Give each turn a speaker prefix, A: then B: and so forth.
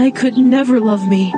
A: I
B: could never love me.